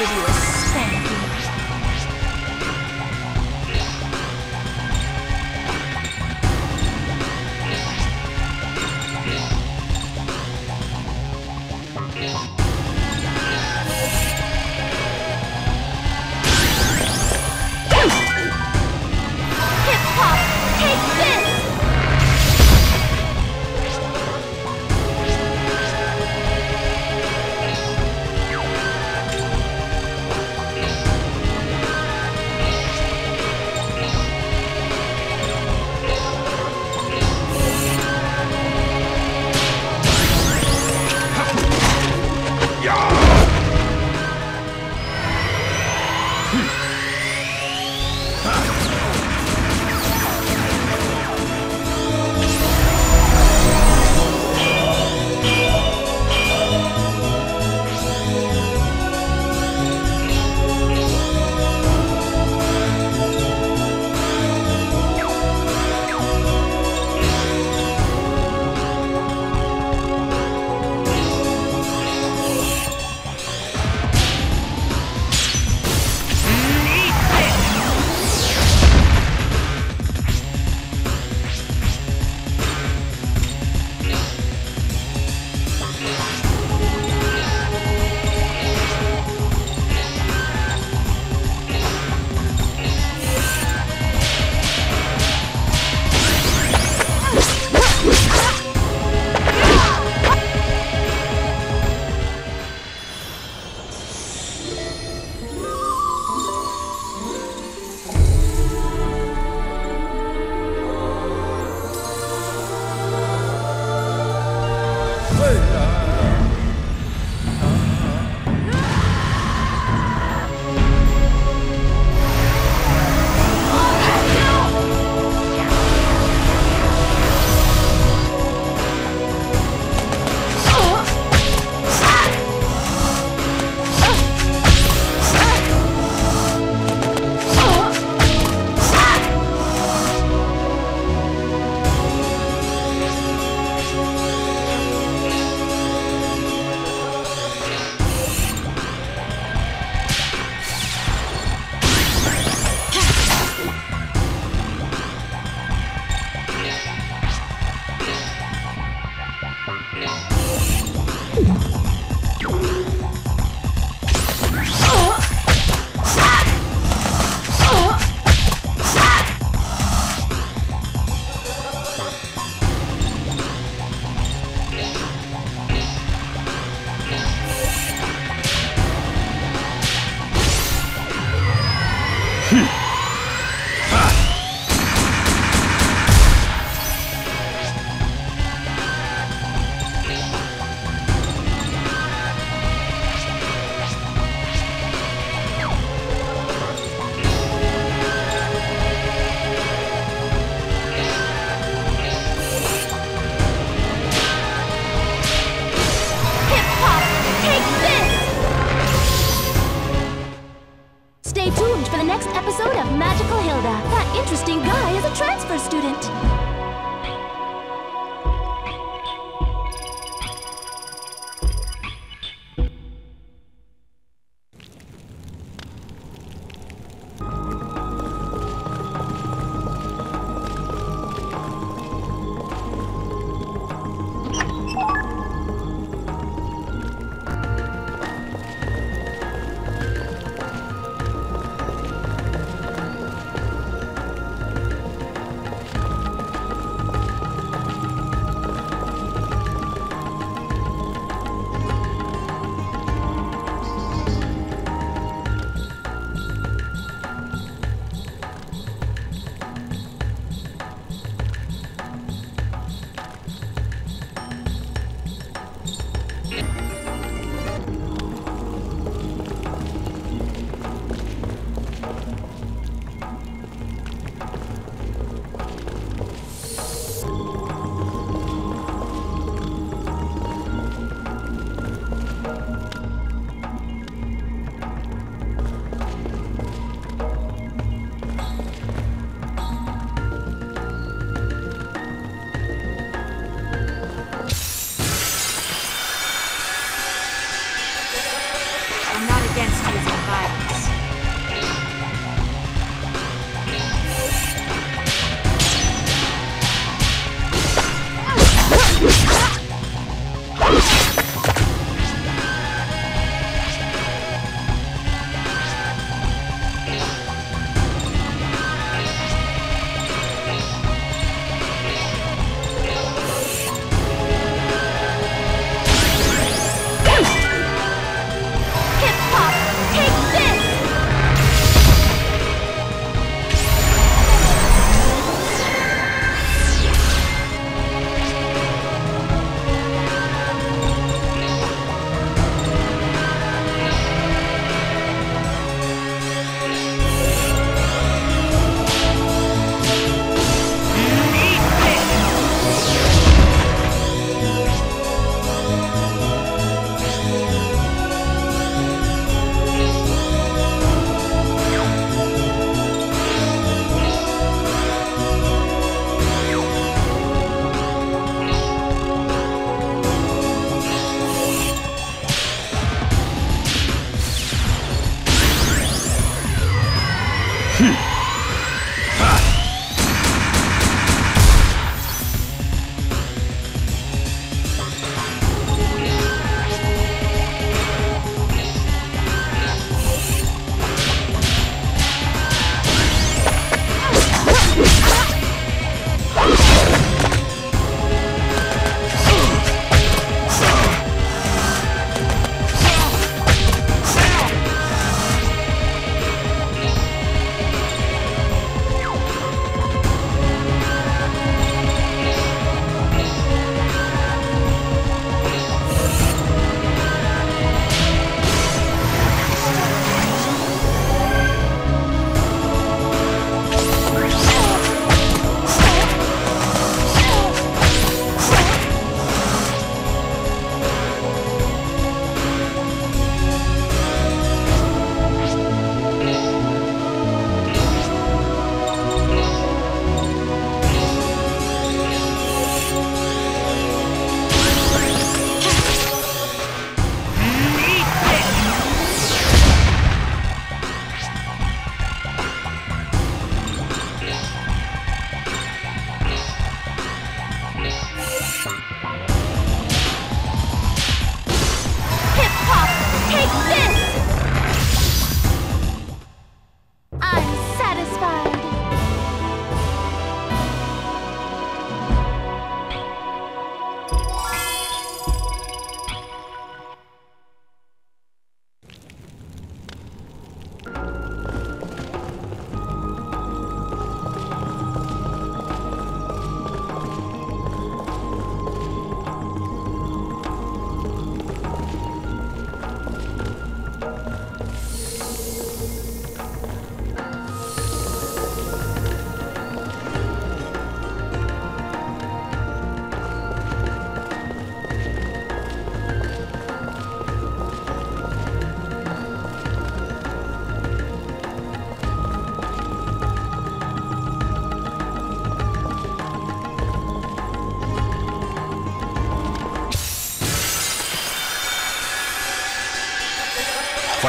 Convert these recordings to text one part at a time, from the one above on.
give you a spanking.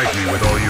Fight me with all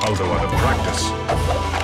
go out of practice.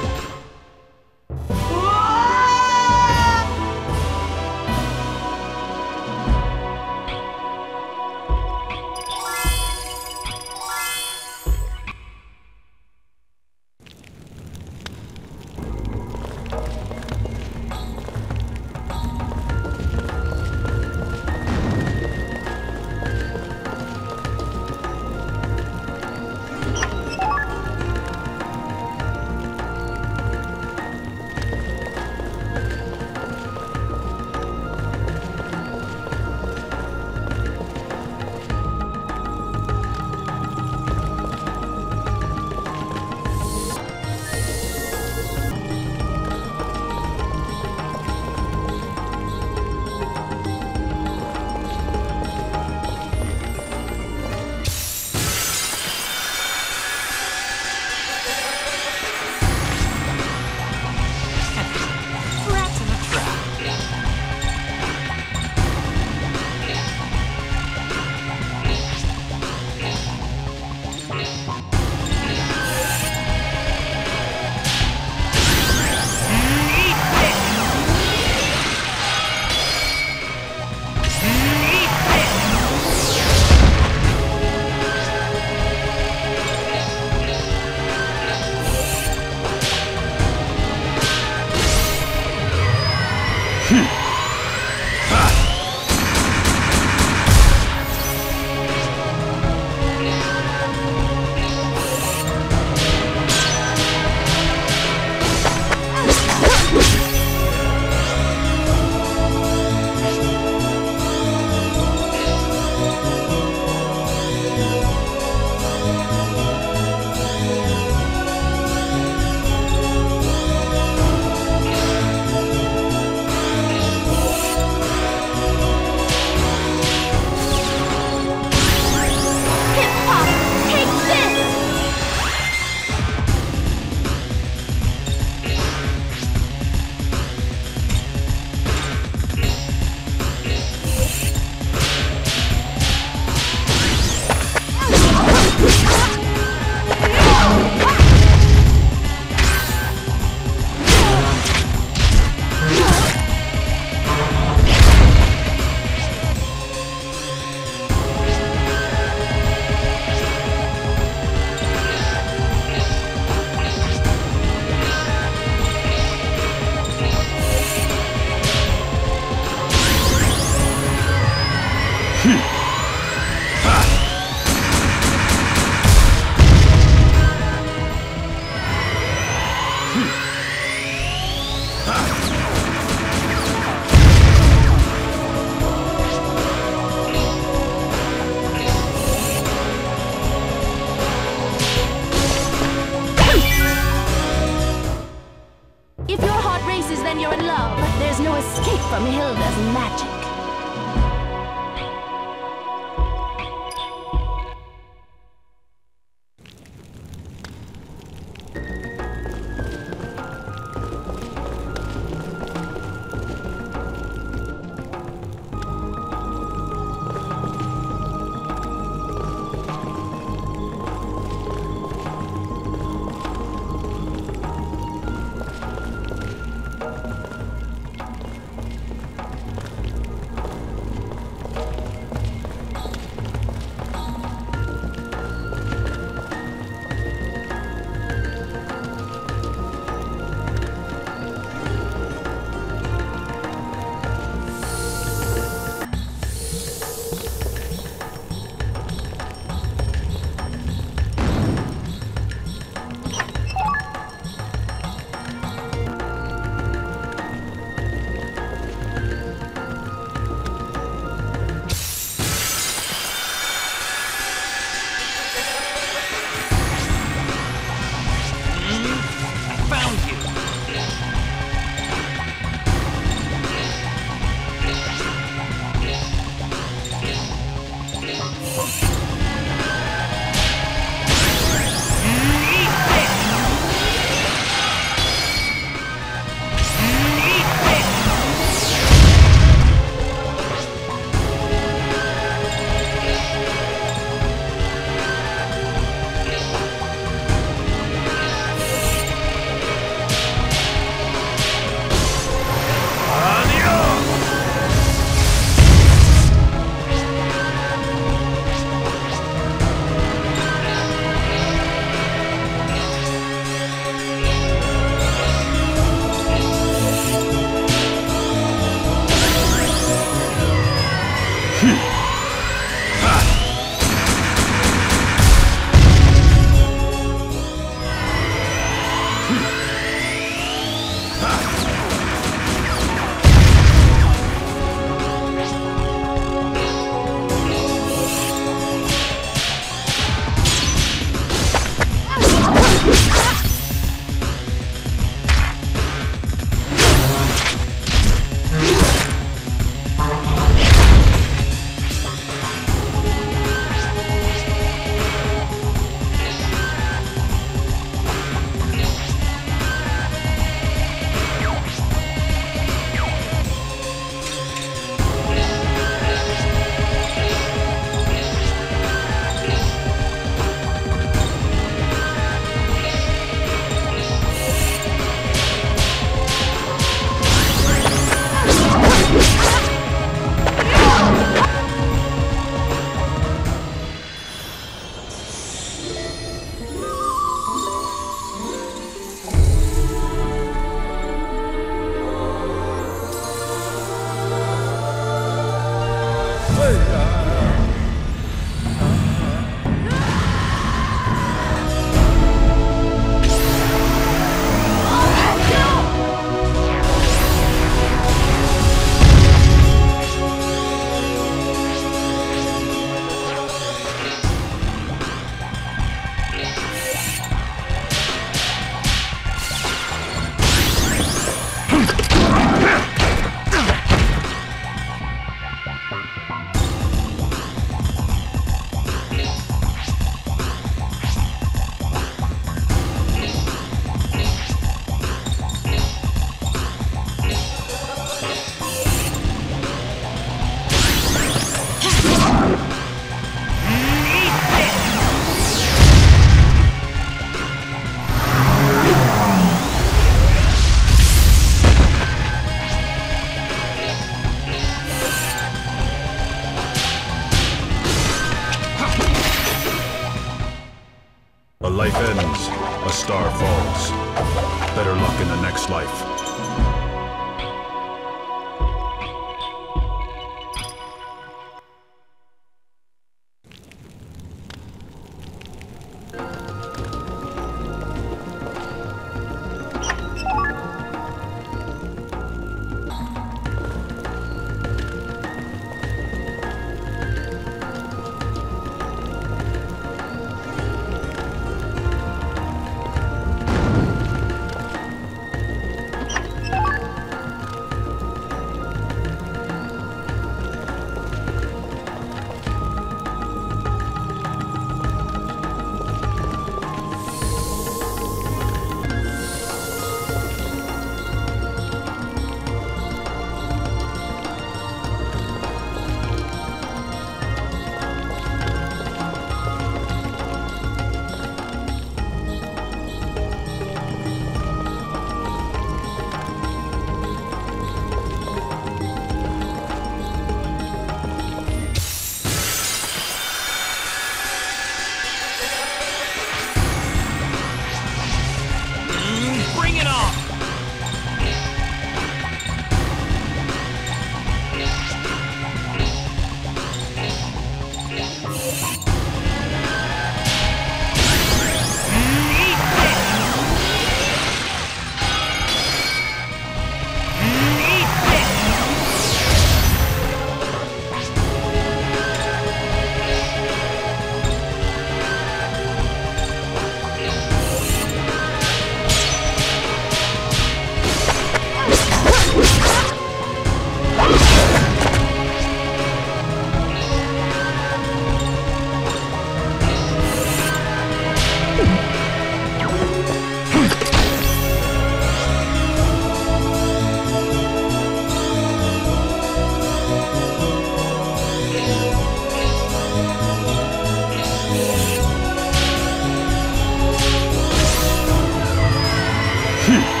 去。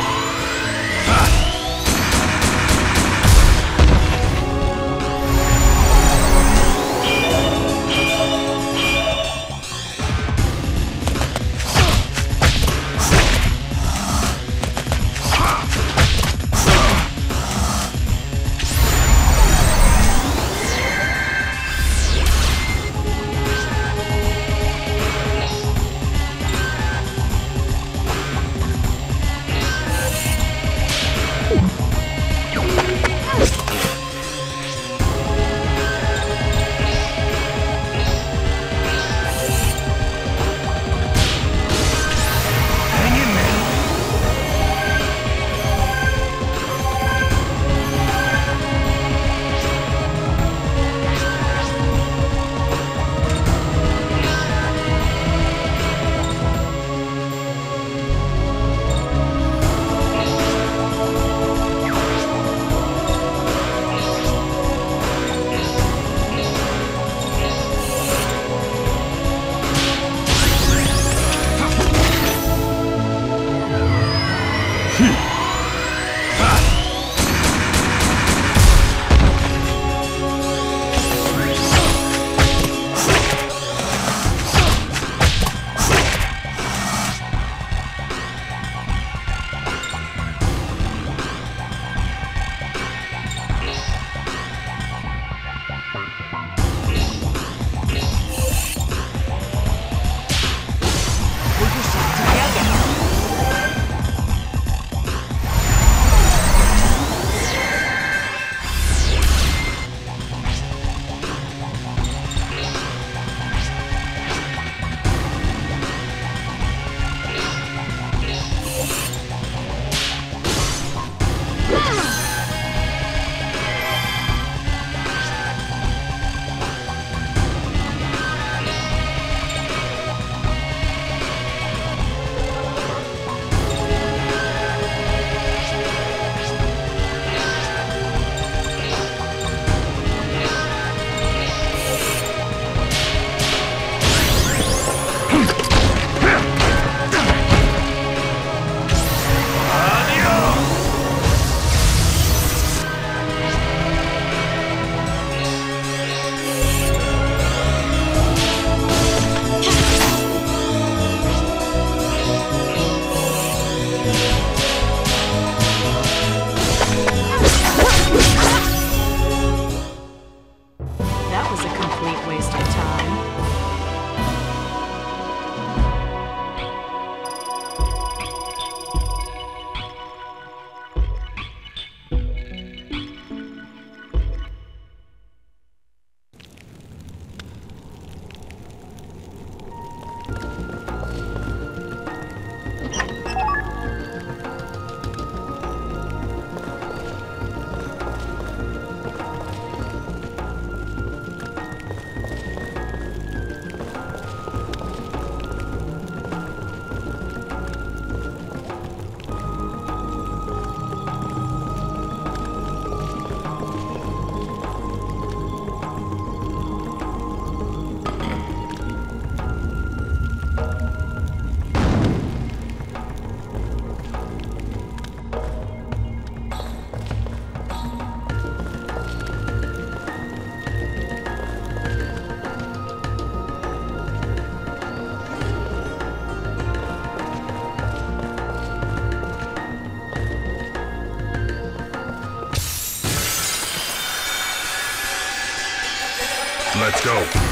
Let's go.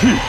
哼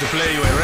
to play you